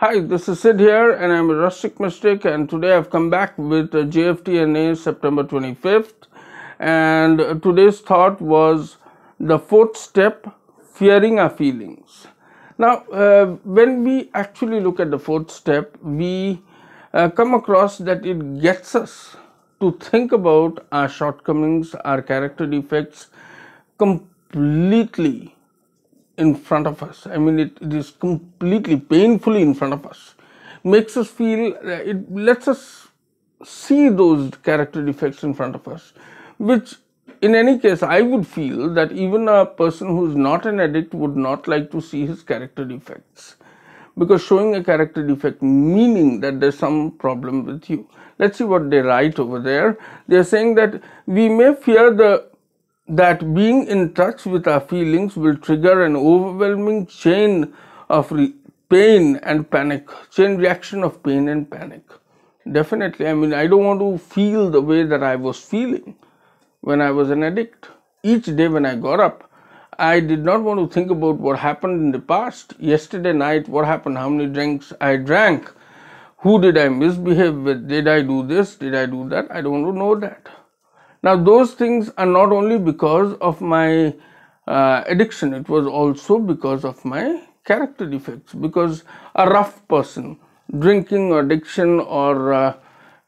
Hi, this is Sid here, and I'm a rustic mystic, and today I've come back with JFTNA September 25th. And today's thought was the fourth step fearing our feelings. Now, uh, when we actually look at the fourth step, we uh, come across that it gets us to think about our shortcomings, our character defects completely in front of us. I mean, it, it is completely painfully in front of us. Makes us feel, uh, it lets us see those character defects in front of us, which in any case, I would feel that even a person who is not an addict would not like to see his character defects. Because showing a character defect meaning that there's some problem with you. Let's see what they write over there. They're saying that we may fear the that being in touch with our feelings will trigger an overwhelming chain of pain and panic, chain reaction of pain and panic. Definitely, I mean, I don't want to feel the way that I was feeling when I was an addict. Each day when I got up, I did not want to think about what happened in the past. Yesterday night, what happened, how many drinks I drank, who did I misbehave with, did I do this, did I do that? I don't want to know that. Now, those things are not only because of my uh, addiction, it was also because of my character defects. Because a rough person, drinking addiction or uh,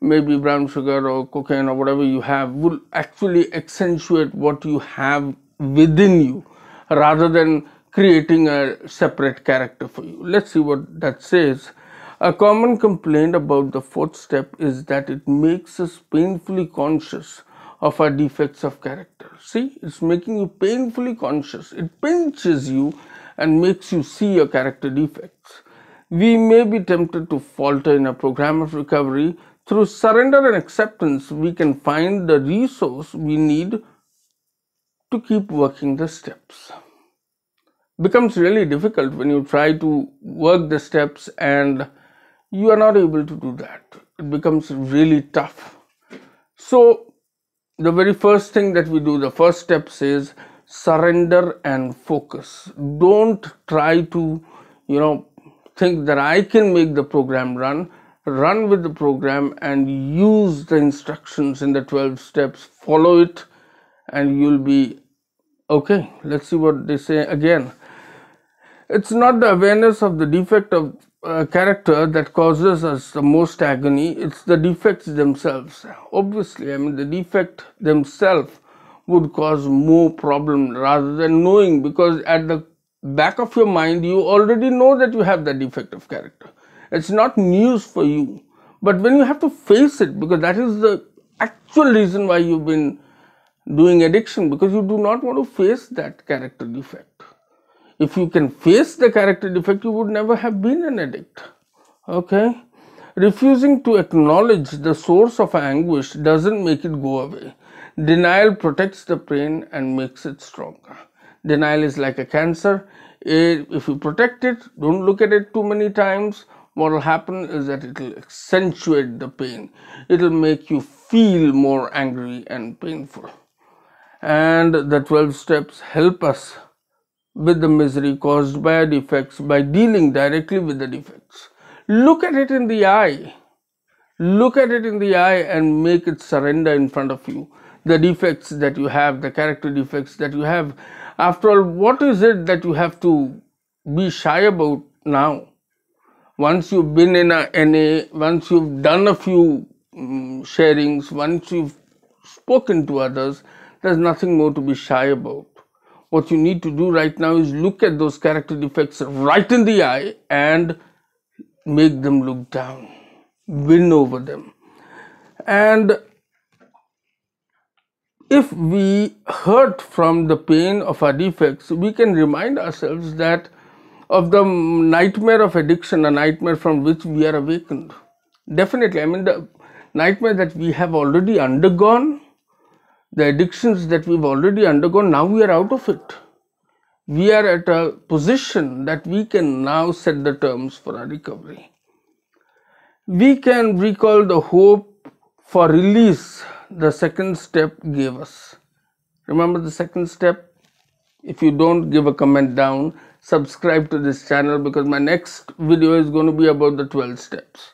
maybe brown sugar or cocaine or whatever you have will actually accentuate what you have within you rather than creating a separate character for you. Let's see what that says. A common complaint about the fourth step is that it makes us painfully conscious of our defects of character. See, it's making you painfully conscious. It pinches you and makes you see your character defects. We may be tempted to falter in a program of recovery. Through surrender and acceptance, we can find the resource we need to keep working the steps. Becomes really difficult when you try to work the steps and you are not able to do that. It becomes really tough. So, the very first thing that we do, the first step says surrender and focus. Don't try to, you know, think that I can make the program run. Run with the program and use the instructions in the 12 steps. Follow it and you'll be okay. Let's see what they say again. It's not the awareness of the defect of uh, character that causes us the most agony, it's the defects themselves. Obviously, I mean, the defect themselves would cause more problem rather than knowing because at the back of your mind, you already know that you have that defect of character. It's not news for you. But when you have to face it, because that is the actual reason why you've been doing addiction, because you do not want to face that character defect if you can face the character defect, you would never have been an addict. Okay? Refusing to acknowledge the source of anguish doesn't make it go away. Denial protects the pain and makes it stronger. Denial is like a cancer. Eh, if you protect it, don't look at it too many times, what will happen is that it will accentuate the pain. It will make you feel more angry and painful. And the 12 steps help us with the misery caused by defects by dealing directly with the defects. Look at it in the eye. Look at it in the eye and make it surrender in front of you. The defects that you have, the character defects that you have. After all, what is it that you have to be shy about now? Once you've been in a NA, once you've done a few um, sharings, once you've spoken to others, there's nothing more to be shy about what you need to do right now is look at those character defects right in the eye and make them look down, win over them. And if we hurt from the pain of our defects, we can remind ourselves that of the nightmare of addiction, a nightmare from which we are awakened. Definitely, I mean, the nightmare that we have already undergone the addictions that we've already undergone, now we are out of it. We are at a position that we can now set the terms for our recovery. We can recall the hope for release the second step gave us. Remember the second step? If you don't give a comment down, subscribe to this channel because my next video is going to be about the 12 steps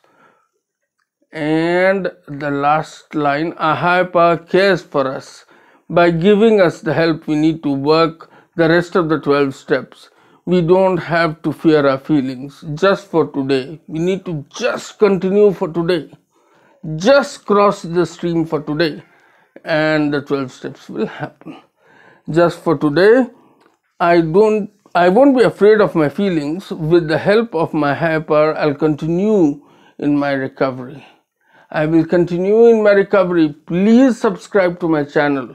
and the last line a higher power cares for us. By giving us the help we need to work the rest of the 12 steps. We don't have to fear our feelings. Just for today. We need to just continue for today. Just cross the stream for today and the 12 steps will happen. Just for today i don't i won't be afraid of my feelings. With the help of my higher power i'll continue in my recovery i will continue in my recovery please subscribe to my channel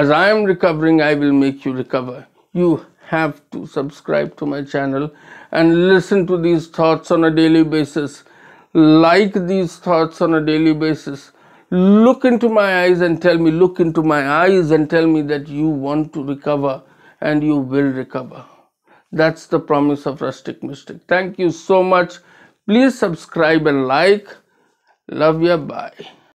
as i am recovering i will make you recover you have to subscribe to my channel and listen to these thoughts on a daily basis like these thoughts on a daily basis look into my eyes and tell me, look into my eyes and tell me that you want to recover and you will recover. That's the promise of Rustic Mystic. Thank you so much. Please subscribe and like. Love you. Bye.